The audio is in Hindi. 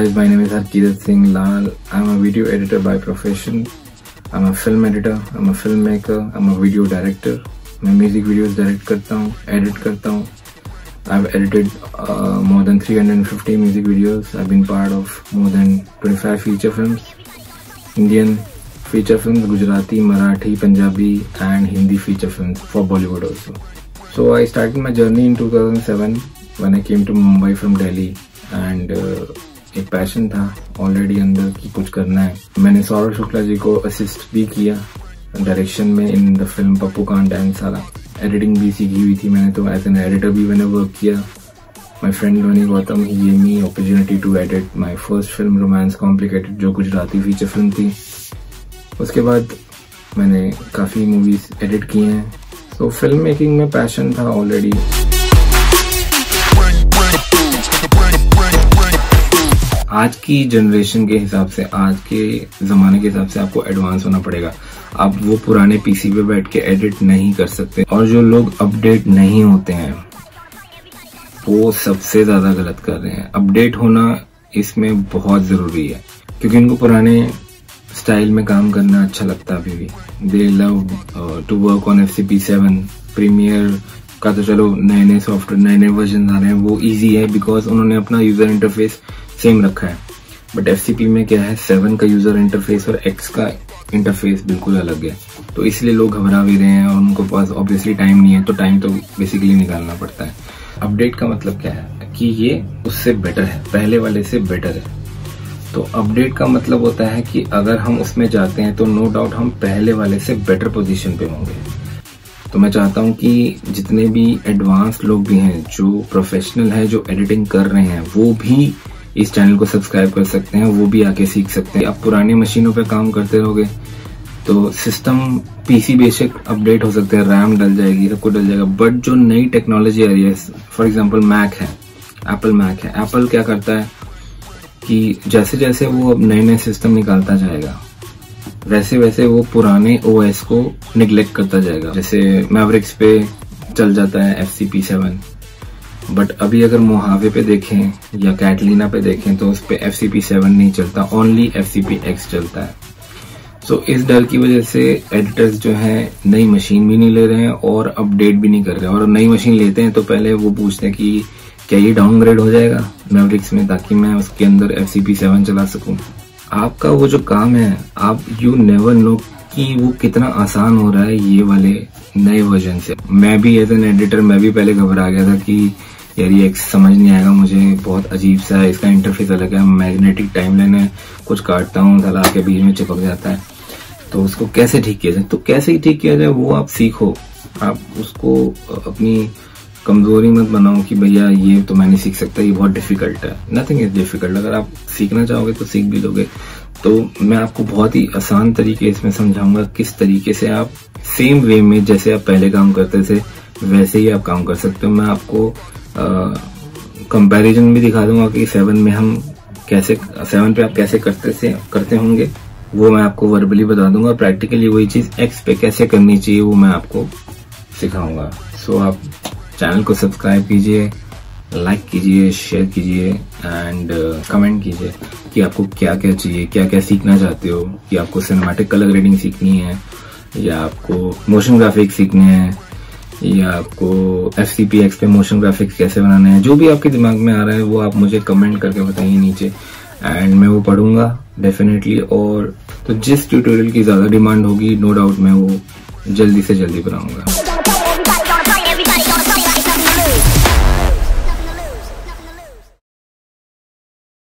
guys, my name is Harkirat Singh Lal. I'm a video editor by profession. I'm a film editor, I'm a filmmaker, I'm a video director. मैं म्यूजिक वीडियोस डायरेक्ट करता हूँ एडिट करता हूँ I've edited uh, more than 350 music videos. I've been part of more than 25 feature films, Indian feature films, Gujarati, Marathi, Punjabi, and Hindi feature films for Bollywood also. So I started my journey in 2007 when I came to Mumbai from Delhi and uh, एक पैशन था ऑलरेडी अंदर की कुछ करना है। मैंने सौरभ शुक्ला जी को असिस्ट भी किया डायरेक्शन में इन द फ़िल्म पप्पू कांड डांस सारा एडिटिंग भी सीखी हुई थी मैंने तो एज एन एडिटर भी मैंने वर्क किया। My friend Mani Gautam he ये me opportunity to edit my first film romance complicated जो गुजराती फीचर फ़िल्म थी। उसके बाद मैंने काफ़ी मूवीज़ एडिट किए हैं। तो फ़िल्म मेकिंग में पैशन था ऑलरेडी आज की जनरेशन के हिसाब से, आज के ज़माने के हिसाब से आपको एडवांस होना पड़ेगा। आप वो पुराने पीसी पे बैठ के एडिट नहीं कर सकते। और जो लोग अपडेट नहीं होते हैं, वो सबसे ज़्यादा गलत कर रहे हैं। अपडेट होना इसमें बहुत ज़रूरी है, क्योंकि इनको पुराने स्टाइल में काम करना अच्छा लगता अभी भी। They love to work on F C P seven premiere का तो चलो नए नए सॉफ्टवेयर नए नए वर्जन आ रहे हैं, वो इजी है बिकॉज़ उन्होंने अपना यूज़र इंटरफेस सेम रखा है। बट एफसीपी में क्या है सेवन का यूज़र इंटरफेस और एक्स का इंटरफेस बिल्कुल अलग है। तो इसलिए लोग घबरा भी रहे हैं और उनको पास ऑब्वियसली टाइम नहीं है तो टाइम तो बेसिकली निकालना पड़ता है। अपडेट का मतलब क्या है? कि ये उससे बेटर है, पहले वाले से बेटर है। तो अपडेट का मतलब होता है कि अगर हम उसमें जाते हैं तो नो डाउट हम पहले वाले से बेटर पोजीशन पे होंगे। तो मैं चाहता हूँ कि जितने भी एडवांस लोग भी हैं, जो प्रोफेशनल है, जो एडिटिंग कर रहे हैं, वो भी इस चैनल को सब्सक्राइब कर सकते हैं, वो भी आके सीख सकते हैं। अब पुरानी मशीनों पे काम करते रहोगे तो सिस्टम पीसी बेशक अपडेट हो सकते हैं रैम डल जाएगी सबको डल जाएगा बट जो नई टेक्नोलॉजी आ रही है फॉर एग्ज़ाम्पल मैक है एप्पल मैक है। एप्पल क्या करता है कि जैसे जैसे वो अब नए नए सिस्टम निकालता जाएगा वैसे वैसे वो पुराने ओएस को निग्लेक्ट करता जाएगा। जैसे मैवरिक्स पे चल जाता है F C P seven but अभी अगर मोहावे पे देखें या कैटलिना पे देखें तो उस पर एफ़ सी पी सेवन नहीं चलता only F C P X चलता है। सो so, इस डर की वजह से एडिटर्स जो है नई मशीन भी नहीं ले रहे हैं और अपडेट भी नहीं कर रहे हैं। और नई मशीन लेते हैं तो पहले वो पूछते हैं कि क्या ये डाउनग्रेड हो जाएगा मेवरिक्स में ताकि मैं उसके अंदर एफ़ सी पी सेवन चला सकूँ? आपका वो जो काम है, आप यू नेवर नो कि वो कितना आसान हो रहा है ये वाले नए वर्जन से। मैं भी एज एन एडिटर मैं भी पहले घबरा गया था कि यार ये समझ नहीं आएगा मुझे, बहुत अजीब सा है, इसका इंटरफेस अलग है मैग्नेटिक टाइम लाइन है, कुछ काटता हूँ धला के बीच में चिपक जाता है। तो उसको कैसे ठीक किया जाए? तो कैसे ठीक किया जाए, वो आप सीखो। आप उसको अपनी कमज़ोरी मत बनाओ कि भैया ये तो मैं नहीं सीख सकता ये बहुत डिफ़िकल्ट है। नथिंग इज़ डिफ़िकल्ट अगर आप सीखना चाहोगे तो सीख भी लोगे। तो मैं आपको बहुत ही आसान तरीके इसमें समझाऊँगा किस तरीके से आप सेम वे में जैसे आप पहले काम करते थे वैसे ही आप काम कर सकते हो। मैं आपको कंपैरिजन भी दिखा दूँगा कि सेवन में हम कैसे सेवन पे आप कैसे करते से करते होंगे। वो मैं आपको वर्बली बता दूँगा। प्रैक्टिकली वही चीज़ एक्स पे कैसे करनी चाहिए वो मैं आपको सिखाऊँगा। सो so, आप चैनल को सब्सक्राइब कीजिए लाइक कीजिए शेयर कीजिए एंड कमेंट कीजिए कि आपको क्या क्या चाहिए क्या क्या सीखना चाहते हो, कि आपको सिनेमैटिक कलर ग्रेडिंग सीखनी है, या आपको मोशन ग्राफिक्स सीखने हैं, या आपको एफ़ सी पी एक्स पे मोशन ग्राफिक्स कैसे बनाने हैं, जो भी आपके दिमाग में आ रहा है, वो आप मुझे कमेंट करके बताइए नीचे एंड मैं वो पढ़ूँगा डेफिनेटली और तो जिस ट्यूटोरियल की ज़्यादा डिमांड होगी नो डाउट मैं वो जल्दी से जल्दी बनाऊँगा।